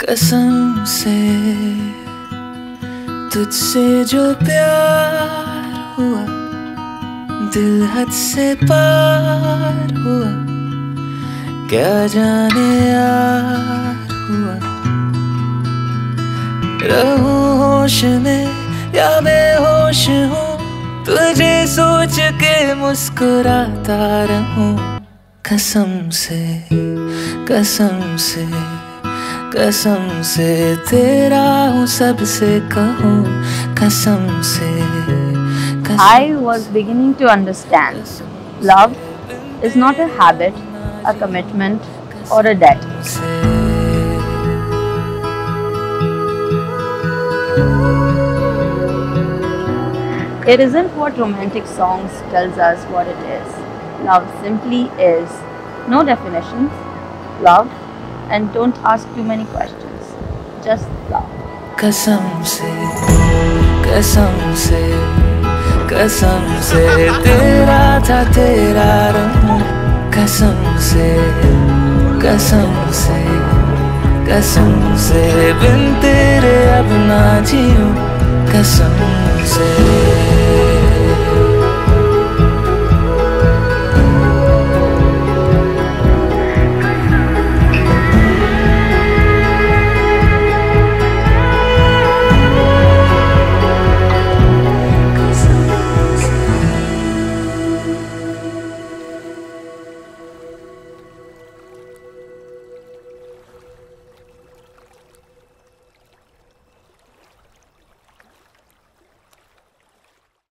कसम से तुझसे जो प्यार हुआ, दिल हद से पार हुआ, क्या जाने यार हुआ? रहूँ होश में या बेहोश हूँ, तुझे सोच के मुस्कुराता रहूँ। कसम से कसम से। कसम से तेरा हूँ सबसे कहूँ कसम से कसम I was beginning to understand love is not a habit, a commitment, or a debt. से It isn't what romantic songs tells us what it is. Love simply is. No definitions. Love and don't ask too many questions. Just love. कसम से कसम से कसम से, तेरा था तेरा रहूँ कसम से कसम से कसम से, बिन तेरे अब ना जीऊं कसम से